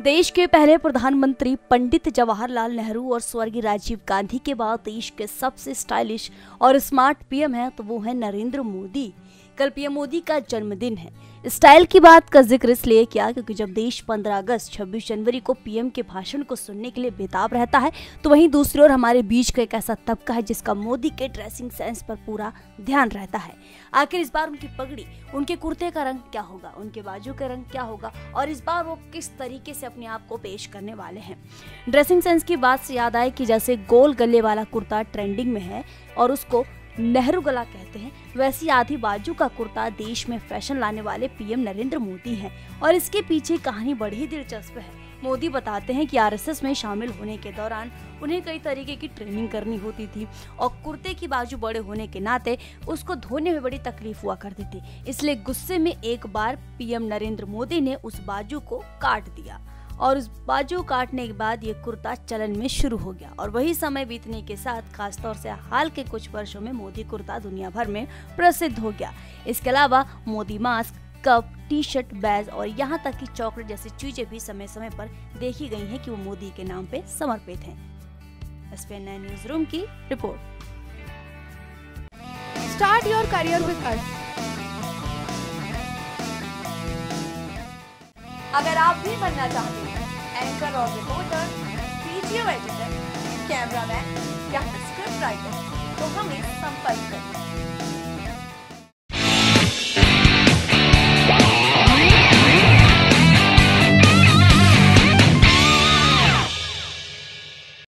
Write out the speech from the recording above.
देश के पहले प्रधानमंत्री पंडित जवाहरलाल नेहरू और स्वर्गीय राजीव गांधी के बाद देश के सबसे स्टाइलिश और स्मार्ट पीएम हैं तो वो है नरेंद्र मोदी। कल पीएम मोदी का जन्मदिन है। स्टाइल की बात का ज़िक्र इसलिए किया क्योंकि जब देश 15 अगस्त 26 जनवरी को पीएम के भाषण को सुनने के लिए बेताब रहता है तो वहीं दूसरी ओर हमारे बीच का एक ऐसा तबका है जिसका मोदी के ड्रेसिंग सेंस पर पूरा ध्यान रहता है। आखिर इस बार उनकी पगड़ी, उनके कुर्ते का रंग क्या होगा? उनके बाजू का रंग क्या होगा? और इस बार वो किस तरीके से अपने आप को पेश करने वाले हैं? ड्रेसिंग सेंस की बात से याद आए कि जैसे गोल गले वाला कुर्ता ट्रेंडिंग में है और उसको नेहरू गला कहते हैं, वैसी आधी बाजू का कुर्ता देश में फ़ैशन लाने वाले पीएम नरेंद्र मोदी हैं और इसके पीछे कहानी बड़ी ही दिलचस्प है। मोदी बताते हैं कि आरएसएस में शामिल होने के दौरान उन्हें कई तरीके की ट्रेनिंग करनी होती थी और कुर्ते की बाजू बड़े होने के नाते उसको धोने में बड़ी तकलीफ़ हुआ करती थी। इसलिए गुस्से में एक बार पीएम नरेंद्र मोदी ने उस बाजू को काट दिया। और उस बाजू काटने के बाद ये कुर्ता चलन में शुरू हो गया। और वही समय बीतने के साथ, खासतौर से हाल के कुछ वर्षों में मोदी कुर्ता दुनिया भर में प्रसिद्ध हो गया। इसके अलावा Modi mask, cup T shirt bag और यहाँ तक कि चॉकलेट जैसी चीज़ें भी समय समय पर देखी गई हैं कि वो मोदी के नाम पे समर्पित हैं। न्यूज़ रूम की report. Start your career with us अगर आप भी बनना चाहते हैं एंकर और रिपोर्टर वीडियो एडिटर कैमरामैन या स्क्रिप्ट राइटर तो हमें संपर्क करें।